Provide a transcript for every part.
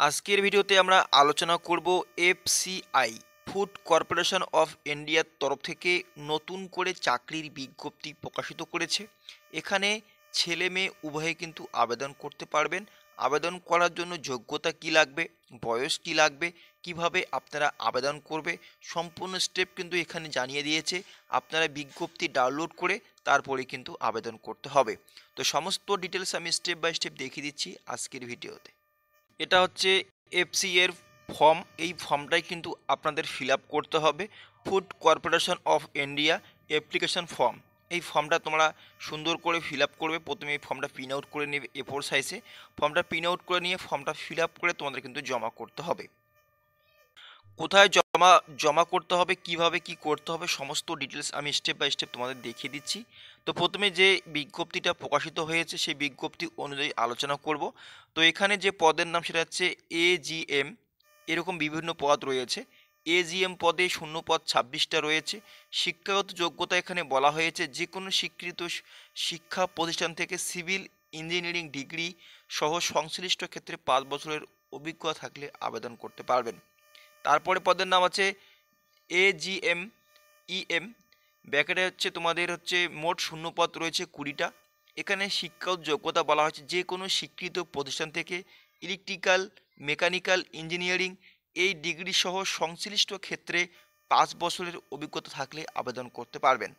আজকের ভিডিওতে আমরা আলোচনা করব এফসিআই ফুড কর্পোরেশন অফ ইন্ডিয়ার তরফ থেকে নতুন করে চাকরির বিজ্ঞপ্তি প্রকাশিত করেছে। এখানে ছেলে মেয়ে উভয়ে কিন্তু আবেদন করতে পারবেন। আবেদন করার জন্য যোগ্যতা কি লাগবে, বয়স কি লাগবে, কীভাবে আপনারা আবেদন করবে, সম্পূর্ণ স্টেপ কিন্তু এখানে জানিয়ে দিয়েছে। আপনারা বিজ্ঞপ্তি ডাউনলোড করে তারপরে কিন্তু আবেদন করতে হবে। তো সমস্ত ডিটেলস আমি স্টেপ বাই স্টেপ দেখিয়ে দিচ্ছি আজকের ভিডিওতে। এটা হচ্ছে এফসি এর ফর্ম এই ফর্মটাই কিন্তু আপনাদের ফিল করতে হবে। Food Corporation of India application form এই ফর্মটা তোমরা সুন্দর করে ফিল করবে। প্রথমে এই ফর্মটা প্রিন্ট আউট করে নেবে এ ফোর সাইজে ফর্মটা প্রিন্ট আউট করে নিয়ে ফর্মটা ফিল করে তোমাদের কিন্তু জমা করতে হবে। কোথায় জমা জমা করতে হবে, কীভাবে কি করতে হবে, সমস্ত ডিটেলস আমি স্টেপ বাই স্টেপ তোমাদের দেখিয়ে দিচ্ছি। তো প্রথমে যে বিজ্ঞপ্তিটা প্রকাশিত হয়েছে, সেই বিজ্ঞপ্তি অনুযায়ী আলোচনা করব। তো এখানে যে পদের নাম সেটা হচ্ছে এজিএম এরকম বিভিন্ন পদ রয়েছে। এজিএম পদে শূন্য পদ ছাব্বিশটা রয়েছে। শিক্ষাগত যোগ্যতা এখানে বলা হয়েছে যে কোনো স্বীকৃত শিক্ষা প্রতিষ্ঠান থেকে সিভিল ইঞ্জিনিয়ারিং ডিগ্রি সহ সংশ্লিষ্ট ক্ষেত্রে পাঁচ বছরের অভিজ্ঞতা থাকলে আবেদন করতে পারবেন। তারপরে পদের নাম আছে এজিএম এম ব্যাকেটে হচ্ছে তোমাদের হচ্ছে মোট শূন্যপদ রয়েছে কুড়িটা। এখানে শিক্ষাগত যোগ্যতা বলা হয়েছে যে কোনো স্বীকৃত প্রতিষ্ঠান থেকে ইলেকট্রিক্যাল মেকানিক্যাল ইঞ্জিনিয়ারিং এই ডিগ্রি সহ সংশ্লিষ্ট ক্ষেত্রে পাঁচ বছরের অভিজ্ঞতা থাকলে আবেদন করতে পারবেন।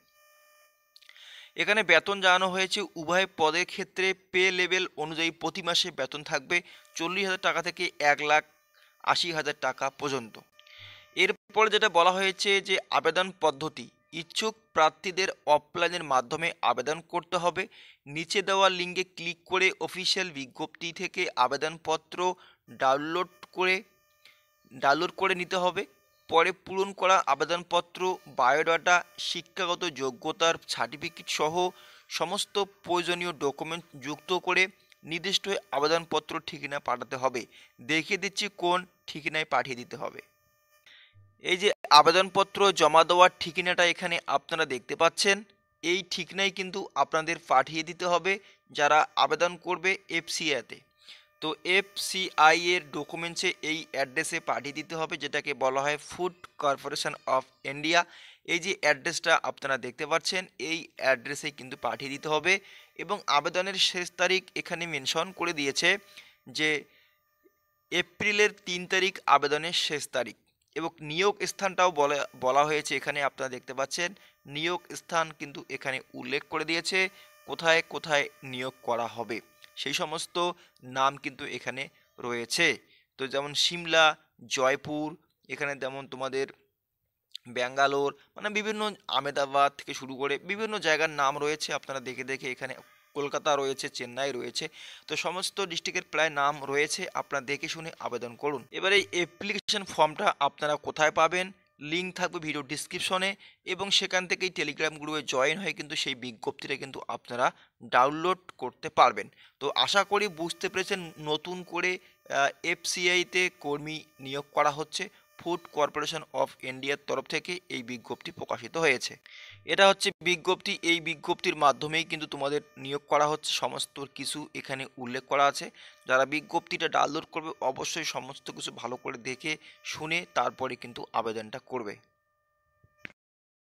এখানে বেতন জানানো হয়েছে, উভয় পদের ক্ষেত্রে পে লেভেল অনুযায়ী প্রতি মাসে বেতন থাকবে চল্লিশ হাজার টাকা থেকে এক লাখ আশি হাজার টাকা পর্যন্ত। এরপরে যেটা বলা হয়েছে যে আবেদন পদ্ধতি, ইচ্ছুক প্রার্থীদের অফলাইনের মাধ্যমে আবেদন করতে হবে। নিচে দেওয়া লিঙ্কে ক্লিক করে অফিসিয়াল বিজ্ঞপ্তি থেকে আবেদনপত্র ডাউনলোড করে ডাউনলোড করে নিতে হবে। পরে পূরণ করা আবেদনপত্র বায়োডাটা শিক্ষাগত যোগ্যতার সার্টিফিকেট সহ সমস্ত প্রয়োজনীয় ডকুমেন্ট যুক্ত করে নির্দিষ্ট আবেদনপত্র ঠিকানা পাঠাতে হবে। দেখিয়ে দিচ্ছি কোন ঠিকানায় পাঠিয়ে দিতে হবে। এই যে আবেদনপত্র জমা দেওয়ার ঠিকানাটা এখানে আপনারা দেখতে পাচ্ছেন। এই ঠিকানায় কিন্তু আপনাদের পাঠিয়ে দিতে হবে যারা আবেদন করবে এফসিআতে তো এফসিআই এর ডকুমেন্টসে এই অ্যাড্রেসে পাঠিয়ে দিতে হবে, যেটাকে বলা হয় ফুড কর্পোরেশন অফ ইন্ডিয়া এই যে অ্যাড্রেসটা আপনারা দেখতে পাচ্ছেন, এই অ্যাড্রেসে কিন্তু পাঠিয়ে দিতে হবে এবং আবেদনের শেষ তারিখ এখানে মেনশন করে দিয়েছে যে এপ্রিলের তিন তারিখ আবেদনের শেষ তারিখ এবং নিয়োগ স্থানটাও বলা বলা হয়েছে এখানে আপনারা দেখতে পাচ্ছেন। নিয়োগ স্থান কিন্তু এখানে উল্লেখ করে দিয়েছে, কোথায় কোথায় নিয়োগ করা হবে। সেই সমস্ত নাম কিন্তু এখানে রয়েছে। তো যেমন সিমলা, জয়পুর, এখানে যেমন তোমাদের ব্যাঙ্গালোর মানে বিভিন্ন আমেদাবাদ থেকে শুরু করে বিভিন্ন জায়গার নাম রয়েছে, আপনারা দেখে দেখে এখানে কলকাতা রয়েছে, চেন্নাই রয়েছে। তো সমস্ত ডিস্ট্রিক্টের প্রায় নাম রয়েছে, আপনারা দেখে শুনে আবেদন করুন। এবার এই অ্যাপ্লিকেশন ফর্মটা আপনারা কোথায় পাবেন? লিঙ্ক থাকবে ভিডিও ডিসক্রিপশনে এবং সেখান থেকেই টেলিগ্রাম গ্রুপে জয়েন হয়ে কিন্তু সেই বিজ্ঞপ্তিটা কিন্তু আপনারা ডাউনলোড করতে পারবেন। তো আশা করি বুঝতে পেরেছেন, নতুন করে এফসিআইতে কর্মী নিয়োগ করা হচ্ছে। ফুড কর্পোরেশন অফ ইন্ডিয়ার তরফ থেকে এই বিজ্ঞপ্তি প্রকাশিত হয়েছে। এটা হচ্ছে বিজ্ঞপ্তি। এই বিজ্ঞপ্তির মাধ্যমেই কিন্তু তোমাদের নিয়োগ করা হচ্ছে। সমস্ত কিছু এখানে উল্লেখ করা আছে। যারা বিজ্ঞপ্তিটা ডাউনলোড করবে, অবশ্যই সমস্ত কিছু ভালো করে দেখে, শুনে তারপরে কিন্তু আবেদনটা করবে।